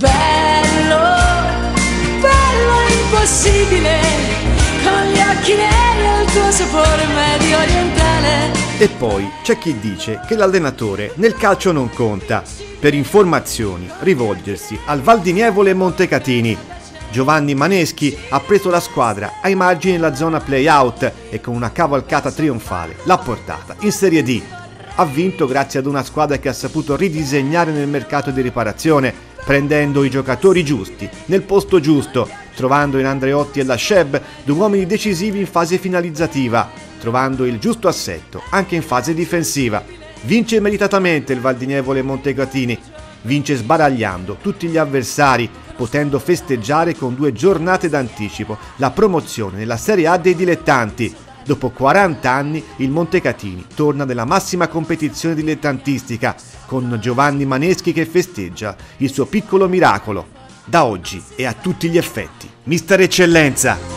Bello, bello impossibile, con gli occhi neri il tuo sapore medio orientale. E poi c'è chi dice che l'allenatore nel calcio non conta. Per informazioni rivolgersi al Valdinievole Montecatini. Giovanni Maneschi ha preso la squadra ai margini della zona play-out e con una cavalcata trionfale l'ha portata in Serie D. Ha vinto grazie ad una squadra che ha saputo ridisegnare nel mercato di riparazione, prendendo i giocatori giusti, nel posto giusto, trovando in Andreotti e Lasheb due uomini decisivi in fase finalizzativa, trovando il giusto assetto anche in fase difensiva. Vince meritatamente il Valdinievole Montecatini, vince sbaragliando tutti gli avversari, potendo festeggiare con due giornate d'anticipo la promozione nella Serie A dei dilettanti. Dopo 40 anni il Montecatini torna nella massima competizione dilettantistica con Giovanni Maneschi che festeggia il suo piccolo miracolo. Da oggi e a tutti gli effetti, Mister Eccellenza!